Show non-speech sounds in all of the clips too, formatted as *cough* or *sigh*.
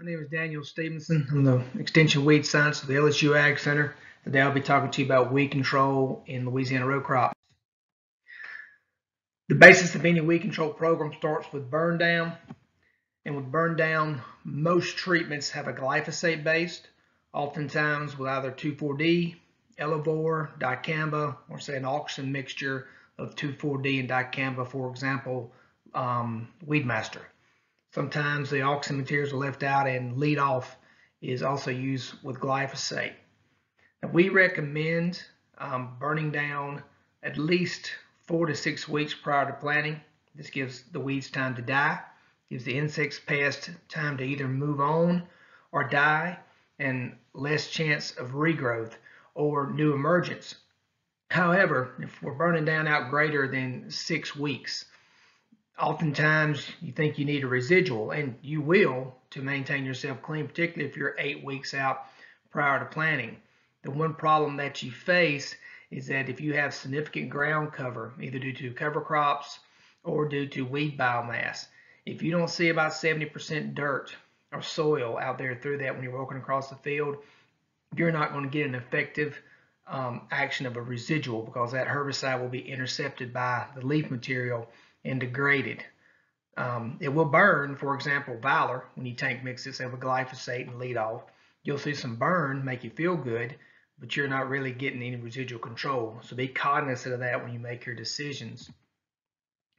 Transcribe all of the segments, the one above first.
My name is Daniel Stephenson. I'm the Extension Weed Science of the LSU Ag Center. Today I'll be talking to you about weed control in Louisiana row crops. The basis of any weed control program starts with burn down. And with burn down, most treatments have a glyphosate based, oftentimes with either 2,4-D, Elevore, dicamba, or say an auxin mixture of 2,4-D and dicamba, for example, um, Weedmaster. Sometimes the auxin materials are left out and Leadoff is also used with glyphosate. Now, we recommend um, burning down at least four to six weeks prior to planting. This gives the weeds time to die, gives the insects pest time to either move on or die, and less chance of regrowth or new emergence. However, if we're burning down out greater than six weeks, oftentimes you think you need a residual, and you will to maintain yourself clean, particularly if you're eight weeks out prior to planting. The one problem that you face is that if you have significant ground cover, either due to cover crops or due to weed biomass, if you don't see about 70% dirt or soil out there through that when you're walking across the field, you're not going to get an effective um, action of a residual because that herbicide will be intercepted by the leaf material and degraded. Um, it will burn, for example, Valor, when you tank mix it, say with glyphosate and Leadoff, you'll see some burn, make you feel good, but you're not really getting any residual control. So be cognizant of that when you make your decisions.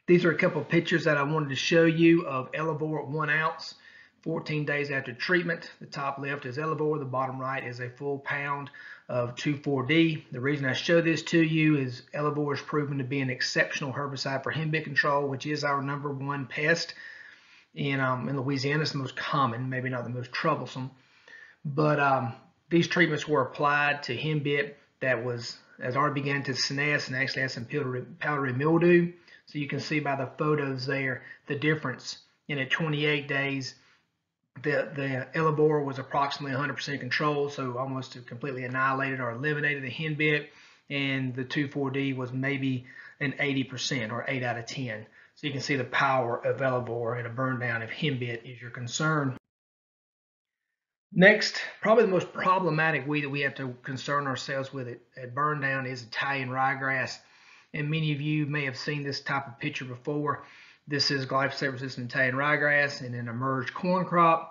These are a couple pictures that I wanted to show you of Elevore at one ounce, 14 days after treatment. The top left is Elevore, the bottom right is a full pound of 2,4-D. The reason I show this to you is Elevore is proven to be an exceptional herbicide for henbit control, which is our number one pest in, um, in Louisiana. It's the most common, maybe not the most troublesome. But um, these treatments were applied to henbit that was has already began to senesce and actually has some powdery, powdery mildew. So you can see by the photos there the difference. And at 28 days, the, the was approximately 100% control, so almost completely annihilated or eliminated the henbit, and the 2,4-D was maybe an 80% or 8 out of 10. So you can see the power of Elevore and a burn down if henbit is your concern. Next, probably the most problematic weed that we have to concern ourselves with at, at burn down is Italian ryegrass. And many of you may have seen this type of picture before. This is glyphosate-resistant Italian ryegrass in an emerged corn crop.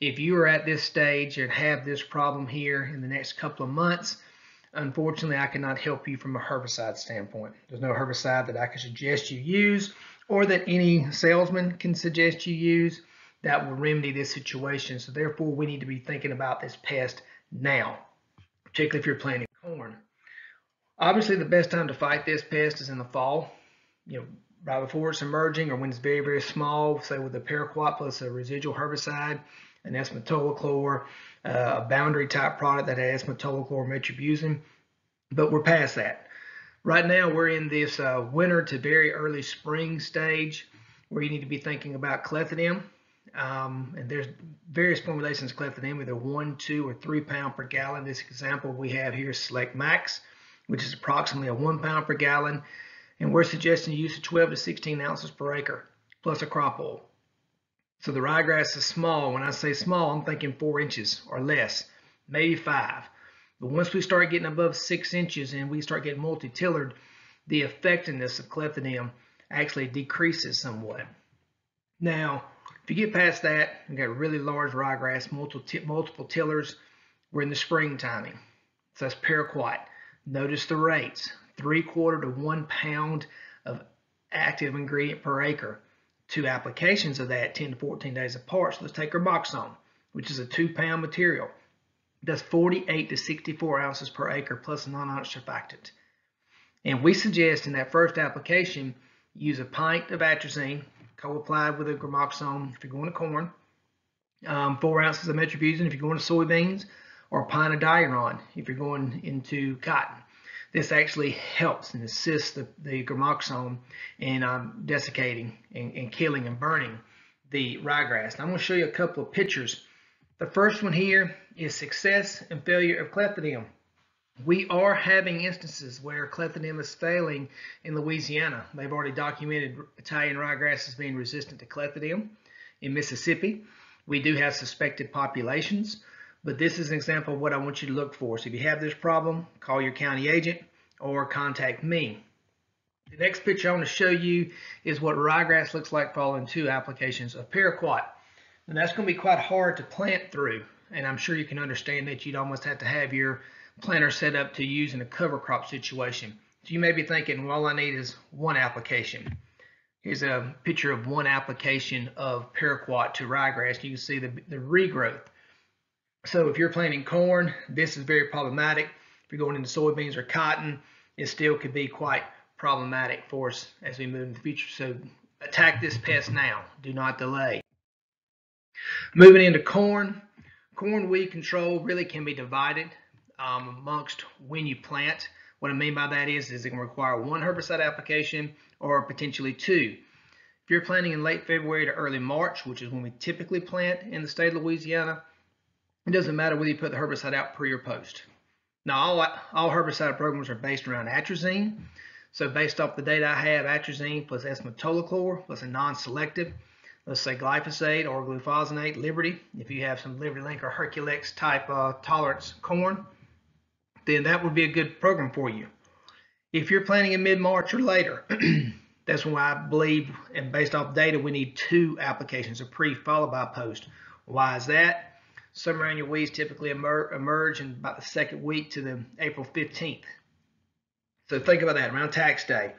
If you are at this stage and have this problem here in the next couple of months, unfortunately, I cannot help you from a herbicide standpoint. There's no herbicide that I can suggest you use or that any salesman can suggest you use that will remedy this situation. So therefore, we need to be thinking about this pest now, particularly if you're planting corn. Obviously, the best time to fight this pest is in the fall. You know, right before it's emerging or when it's very, very small, say with a paraquat plus a residual herbicide, an S-metolachlor, uh, a boundary type product that has S-metolachlor metribuzin, but we're past that. Right now, we're in this uh, winter to very early spring stage where you need to be thinking about clethodim. Um, and there's various formulations of clethodim, either one, two, or three pound per gallon. This example we have here is Select Max, which is approximately a one pound per gallon and we're suggesting use of 12 to 16 ounces per acre plus a crop oil. So the ryegrass is small. When I say small, I'm thinking four inches or less, maybe five. But once we start getting above six inches and we start getting multi-tillered, the effectiveness of clethodim actually decreases somewhat. Now, if you get past that, you got really large ryegrass, multiple, multiple tillers, we're in the spring timing. So that's paraquat. Notice the rates three quarter to one pound of active ingredient per acre. Two applications of that 10 to 14 days apart. So let's take Gramoxone, which is a two pound material. Does 48 to 64 ounces per acre plus a non-ionic surfactant. And we suggest in that first application, use a pint of atrazine, co-applied with a Gramoxone if you're going to corn, um, four ounces of metribuzin if you're going to soybeans, or a pint of Diuron if you're going into cotton. This actually helps and assists the, the gramoxone in um, desiccating and, and, killing and burning the ryegrass. Now I'm going to show you a couple of pictures. The first one here is success and failure of clethodim. We are having instances where clethodim is failing in Louisiana. They've already documented Italian ryegrass as being resistant to clethodim in Mississippi. We do have suspected populations, but this is an example of what I want you to look for. So if you have this problem, call your county agent or contact me. The next picture I want to show you is what ryegrass looks like following two applications of paraquat. And that's going to be quite hard to plant through. And I'm sure you can understand that you'd almost have to have your planter set up to use in a cover crop situation. So you may be thinking, well, all I need is one application. Here's a picture of one application of paraquat to ryegrass. You can see the, the regrowth. So if you're planting corn, this is very problematic. If you're going into soybeans or cotton, it still could be quite problematic for us as we move in the future. So attack this pest now. Do not delay. Moving into corn, corn weed control really can be divided um, amongst when you plant. What I mean by that is, is it can require one herbicide application or potentially two. If you're planting in late February to early March, which is when we typically plant in the state of Louisiana, it doesn't matter whether you put the herbicide out pre or post. Now, all, all herbicide programs are based around atrazine. So based off the data I have, atrazine plus S-metolachlor plus a non-selective, let's say glyphosate or glufosinate, Liberty, if you have some Liberty Link or Herculex type uh, tolerance corn, then that would be a good program for you. If you're planning in mid-March or later, *clears throat* that's when I believe, and based off data, we need two applications, a pre followed by post. Why is that? Summer annual weeds typically emer emerge in about the second week to the April 15th. So think about that around tax day.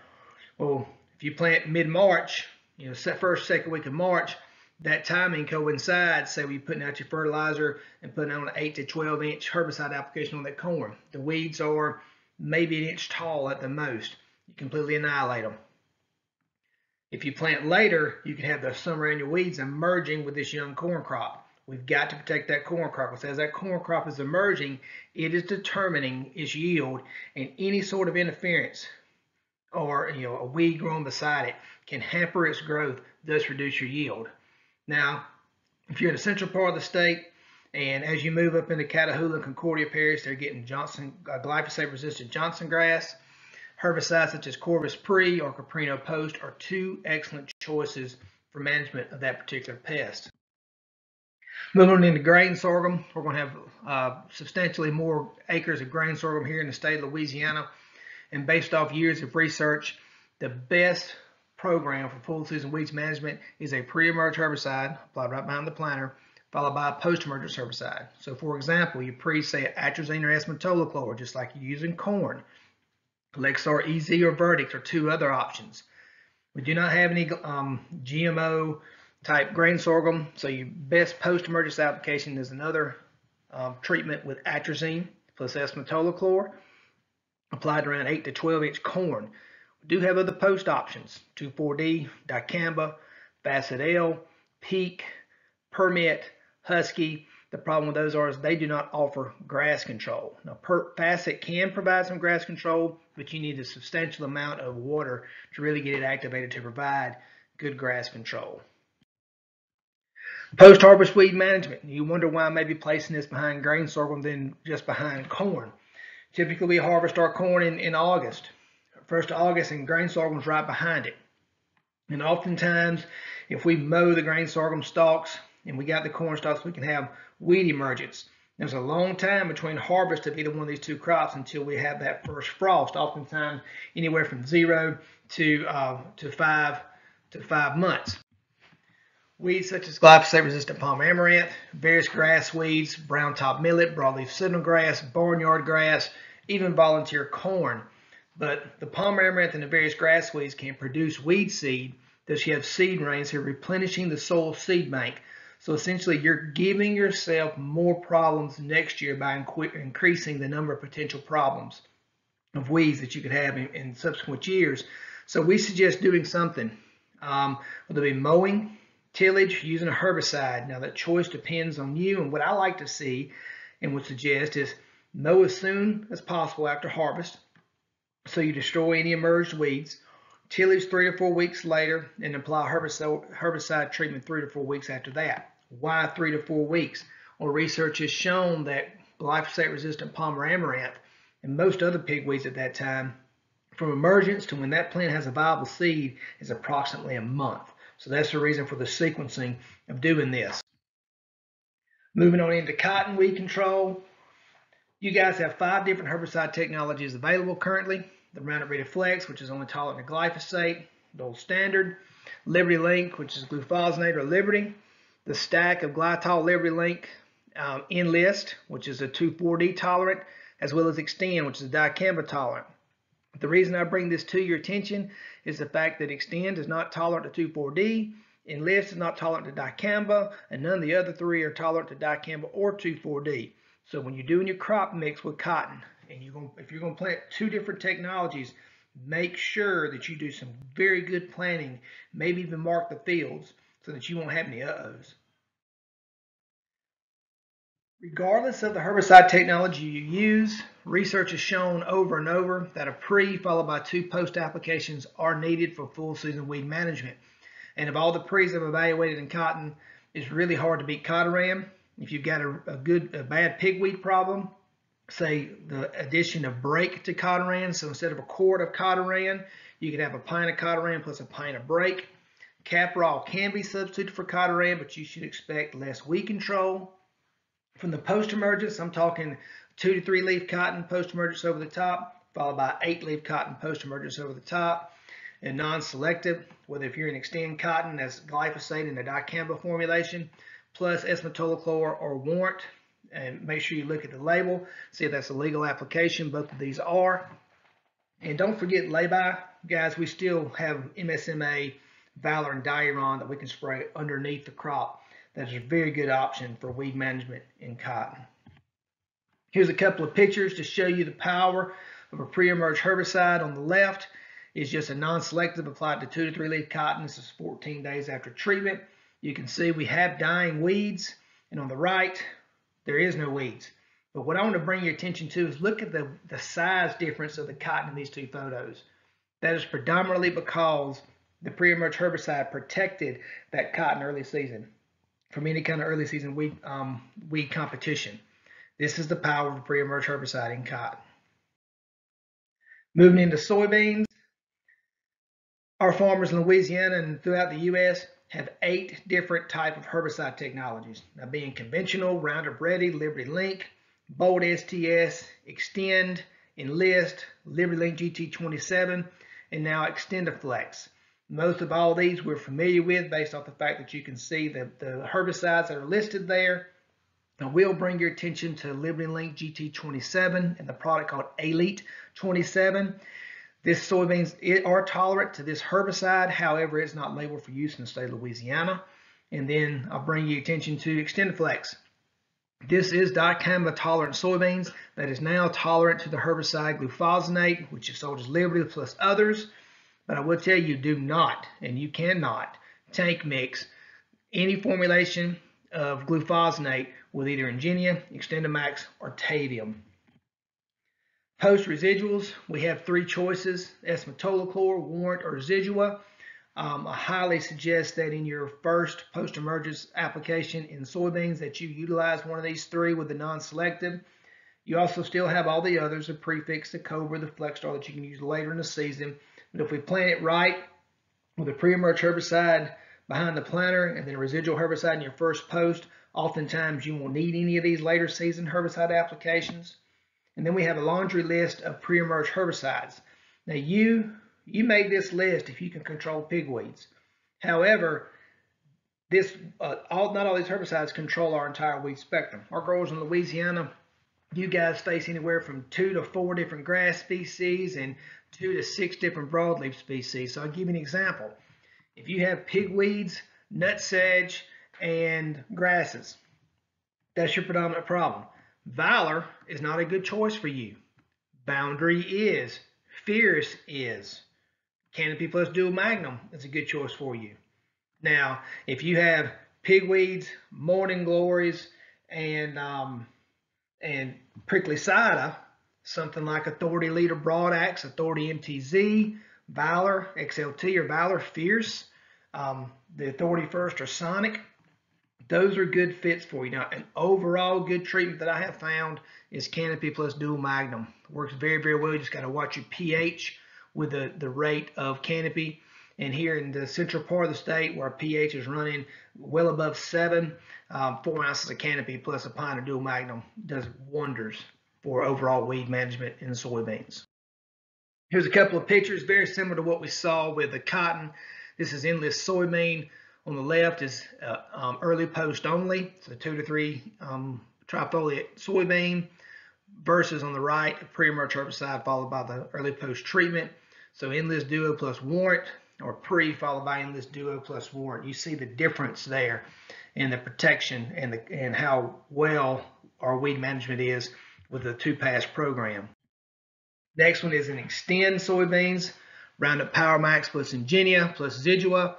Well, if you plant mid-March, you know, first, second week of March, that timing coincides, say, we putting out your fertilizer and putting on an 8 to 12 inch herbicide application on that corn. The weeds are maybe an inch tall at the most. You completely annihilate them. If you plant later, you can have the summer annual weeds emerging with this young corn crop. We've got to protect that corn crop because as that corn crop is emerging, it is determining its yield and any sort of interference or you know a weed growing beside it can hamper its growth, thus reduce your yield. Now, if you're in the central part of the state, and as you move up into Catahoula and Concordia Parish, they're getting Johnson uh, glyphosate-resistant Johnson grass. Herbicides such as Corvus Pre or Capreno Post are two excellent choices for management of that particular pest. Moving into grain sorghum, we're going to have uh, substantially more acres of grain sorghum here in the state of Louisiana. And based off years of research, the best program for full season weeds management is a pre-emerge herbicide applied right behind the planter, followed by a post-emergence herbicide. So for example, you pre-say atrazine or S-metolachlor, just like you use in corn. Lexar EZ or Verdex are two other options. We do not have any um, GMO type grain sorghum, so your best post-emergence application is another um, treatment with atrazine plus S-metolachlor applied around 8 to 12 inch corn. We do have other post options, 2,4-D, dicamba, Facet L, Peak, Permit, Huskie. The problem with those are is they do not offer grass control. Now, Facet can provide some grass control, but you need a substantial amount of water to really get it activated to provide good grass control. Post-harvest weed management. You wonder why I may be placing this behind grain sorghum than just behind corn. Typically, we harvest our corn in, in August. First of August, and grain sorghum's right behind it. And oftentimes, if we mow the grain sorghum stalks and we got the corn stalks, we can have weed emergence. There's a long time between harvest of either one of these two crops until we have that first frost. Oftentimes, anywhere from zero to uh, to five to five months. Weeds such as glyphosate-resistant Palmer amaranth, various grass weeds, brown top millet, broadleaf signal grass, barnyard grass, even volunteer corn. But the Palmer amaranth and the various grass weeds can produce weed seed. Thus you have seed rains here replenishing the soil seed bank. So essentially you're giving yourself more problems next year by increasing the number of potential problems of weeds that you could have in, in subsequent years. So we suggest doing something. Um, whether it be mowing, tillage using a herbicide. Now that choice depends on you and what I like to see and would suggest is mow as soon as possible after harvest so you destroy any emerged weeds. Tillage three to four weeks later and apply herbicide, treatment three to four weeks after that. Why three to four weeks? Well, research has shown that glyphosate-resistant Palmer amaranth and most other pigweeds at that time, from emergence to when that plant has a viable seed, is approximately a month. So that's the reason for the sequencing of doing this. Moving on into cotton weed control. You guys have five different herbicide technologies available currently. The Roundup Ready Flex, which is only tolerant to glyphosate, the old standard, Liberty Link, which is glufosinate or Liberty, the stack of Glytol Liberty Link um, Enlist, which is a 2,4-D tolerant, as well as Extend, which is a dicamba tolerant. The reason I bring this to your attention is the fact that Extend is not tolerant to 2,4-D, Enlist is not tolerant to dicamba, and none of the other three are tolerant to dicamba or 2,4-D. So when you're doing your crop mix with cotton, and you're gonna, if you're going to plant two different technologies, make sure that you do some very good planning, maybe even mark the fields so that you won't have any uh-ohs. Regardless of the herbicide technology you use, research has shown over and over that a pre followed by two post applications are needed for full season weed management. And of all the pre's I've evaluated in cotton, it's really hard to beat Cotoran. If you've got a, a good, a bad pigweed problem, say the addition of Brake to Cotoran, so instead of a quart of Cotoran, you could have a pint of Cotoran plus a pint of Brake. Caparol can be substituted for Cotoran, but you should expect less weed control. From the post-emergence, I'm talking two to three leaf cotton post-emergence over the top, followed by eight leaf cotton post-emergence over the top. And non-selective, whether if you're in extend cotton, that's glyphosate in the dicamba formulation, plus S-metolachlor or warrant. And make sure you look at the label, see if that's a legal application. Both of these are. And don't forget lay-by, guys, we still have MSMA, Valor, and Diuron that we can spray underneath the crop. That's a very good option for weed management in cotton. Here's a couple of pictures to show you the power of a pre-emerge herbicide. On the left is just a non-selective applied to two to three leaf cotton. This is 14 days after treatment. You can see we have dying weeds, and on the right, there is no weeds. But what I want to bring your attention to is look at the, the size difference of the cotton in these two photos. That is predominantly because the pre-emerge herbicide protected that cotton early season from any kind of early season weed, um, weed competition. This is the power of pre-emerge herbicide in cotton. Moving into soybeans, our farmers in Louisiana and throughout the U.S. have eight different type of herbicide technologies. Now being conventional, Roundup Ready, Liberty Link, Bolt STS, Extend, Enlist, Liberty Link GT27, and now XtendiFlex. Most of all these we're familiar with based off the fact that you can see the, the herbicides that are listed there. I will bring your attention to Liberty Link GT27 and the product called Alite 27. This soybeans are tolerant to this herbicide. However, it's not labeled for use in the state of Louisiana. And then I'll bring you attention to XtendiFlex. This is dicamba tolerant soybeans that is now tolerant to the herbicide glufosinate, which is sold as Liberty plus others. But I will tell you, do not, and you cannot, tank mix any formulation of glufosinate with either Engenia, XtendiMax, or Tavium. Post residuals, we have three choices, S-metolachlor, Warrant, or Zidua. Um, I highly suggest that in your first post-emergence application in soybeans that you utilize one of these three with the non-selective. You also still have all the others, the prefix, the Cobra, the Flexstar that you can use later in the season. But if we plant it right with a pre-emerge herbicide behind the planter and then a residual herbicide in your first post, oftentimes you won't need any of these later season herbicide applications. And then we have a laundry list of pre-emerge herbicides. Now you you made this list if you can control pigweeds. However, this uh, all not all these herbicides control our entire weed spectrum. Our growers in Louisiana, you guys face anywhere from two to four different grass species and two to six different broadleaf species. So I'll give you an example. If you have pigweeds, nutsedge, and grasses, that's your predominant problem. Valor is not a good choice for you. Boundary is. Fierce is. Canopy plus Dual Magnum is a good choice for you. Now, if you have pigweeds, morning glories, and um, and prickly cider, something like Authority Leader Broad Axe, Authority MTZ, Valor, XLT or Valor Fierce, um, the Authority First or Sonic. Those are good fits for you. Now, an overall good treatment that I have found is Canopy plus Dual Magnum. Works very, very well. You just got to watch your pH with the, the rate of Canopy. And here in the central part of the state where pH is running well above seven, um, four ounces of canopy plus a pint of dual magnum does wonders for overall weed management in soybeans. Here's a couple of pictures very similar to what we saw with the cotton. This is Enlist soybean. On the left is uh, um, early post only, so two to three um, trifoliate soybean versus on the right, a pre-emerge herbicide followed by the early post treatment. So Enlist Duo plus Warrant or pre followed by Enlist Duo plus Warrant. You see the difference there in the protection and the and how well our weed management is with a two pass program. Next one is an extend soybeans, Roundup Power Max plus Engenia plus Zidua,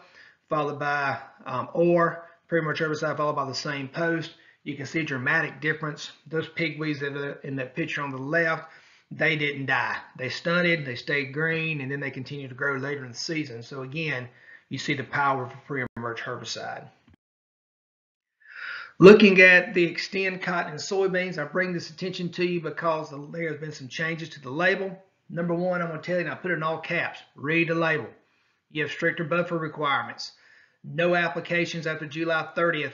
followed by um, or pre-emerge herbicide followed by the same post. You can see a dramatic difference. Those pigweeds that are in that picture on the left, they didn't die. They stunted, they stayed green, and then they continued to grow later in the season. So again, you see the power of a pre-emerge herbicide. Looking at the Extend cotton and soybeans, I bring this attention to you because there has been some changes to the label. Number one, I'm going to tell you, and I put it in all caps, read the label. You have stricter buffer requirements. No applications after July 30th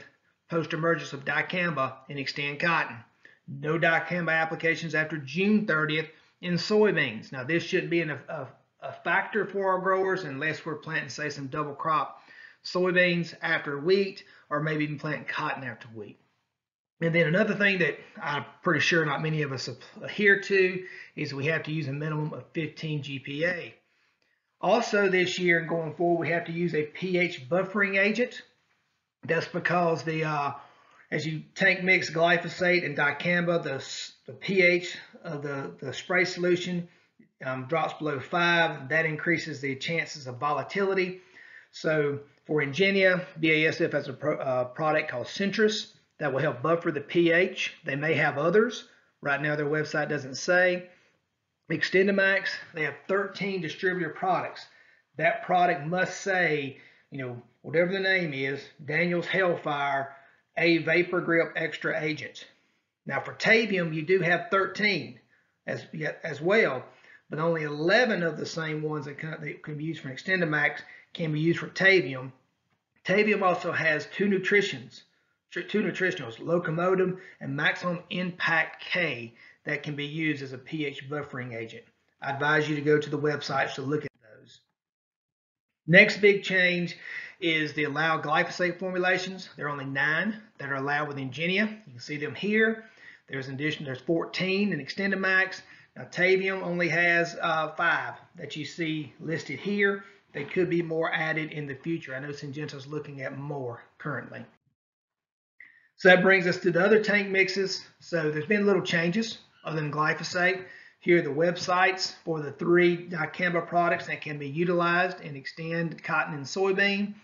post-emergence of dicamba in Extend cotton. No dicamba applications after June 30th in soybeans. Now this shouldn't be a, a factor for our growers unless we're planting, say, some double crop soybeans after wheat or maybe even planting cotton after wheat. And then another thing that I'm pretty sure not many of us adhere to is we have to use a minimum of 15 GPA. Also this year and going forward, we have to use a pH buffering agent. That's because the uh, as you tank mix glyphosate and dicamba, the, the pH of the, the spray solution um, drops below five. That increases the chances of volatility. So for Engenia, BASF has a pro, uh, product called Sentris that will help buffer the pH. They may have others. Right now, their website doesn't say. XtendiMax, they have 13 distributor products. That product must say, you know, whatever the name is, Daniel's Hellfire, a vapor grip extra agent. Now for Tavium, you do have 13 as, as well, but only 11 of the same ones that can, that can be used for XtendiMax can be used for Tavium. Tavium also has two nutritions, two nutritionals, Locomotive and Maximum Impact K that can be used as a pH buffering agent. I advise you to go to the websites to look at those. Next big change is the allowed glyphosate formulations. There are only nine that are allowed with Engenia. You can see them here. There's an addition, there's 14 in XtendiMax. Now Tavium only has uh, five that you see listed here. There could be more added in the future. I know Syngenta's looking at more currently. So that brings us to the other tank mixes. So there's been little changes other than glyphosate. Here are the websites for the three dicamba products that can be utilized and extend cotton and soybean.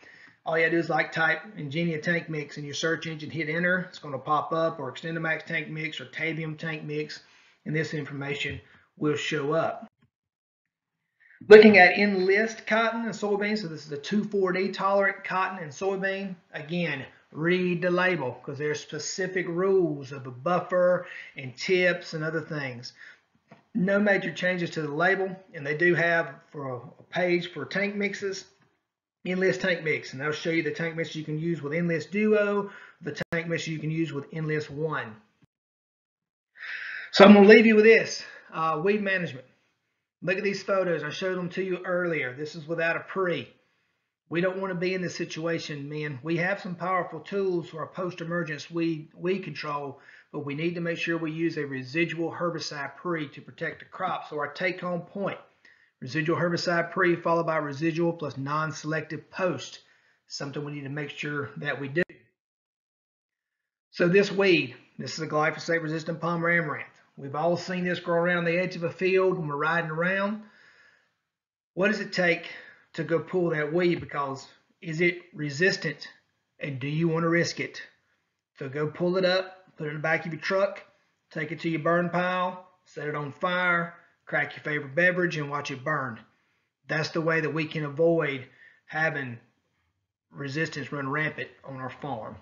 All you do is like type Engenia tank mix in your search engine, hit enter. It's gonna pop up or XtendiMax tank mix or Tavium tank mix, and this information will show up. Looking at Enlist cotton and soybean, so this is a 2,4-D tolerant cotton and soybean. Again, read the label because there's specific rules of a buffer and tips and other things no major changes to the label, and they do have for a page for tank mixes, Enlist tank mix, and that'll show you the tank mix you can use with Enlist Duo, the tank mix you can use with Enlist One. So I'm going to leave you with this, uh, weed management. Look at these photos. I showed them to you earlier. This is without a pre. We don't want to be in this situation, men. We have some powerful tools for a post-emergence weed, weed control, but we need to make sure we use a residual herbicide pre to protect the crop. So our take-home point, residual herbicide pre followed by residual plus non-selective post, something we need to make sure that we do. So this weed, this is a glyphosate-resistant palmer amaranth. We've all seen this grow around the edge of a field when we're riding around. What does it take to go pull that weed because is it resistant and do you want to risk it? So go pull it up, put it in the back of your truck, take it to your burn pile, set it on fire, crack your favorite beverage, and watch it burn. That's the way that we can avoid having resistance run rampant on our farm.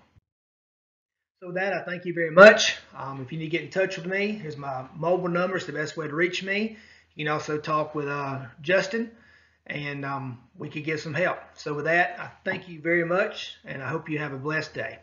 So with that, I thank you very much. Um, if you need to get in touch with me, here's my mobile number. It's the best way to reach me. You can also talk with uh, Justin and um, we could get some help. So with that, I thank you very much, and I hope you have a blessed day.